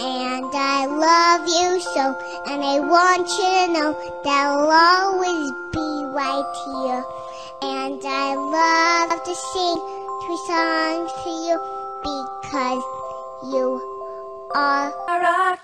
And I love you so, and I want you to know that I'll always be right here. And I love to sing three songs to you because you are. a rock.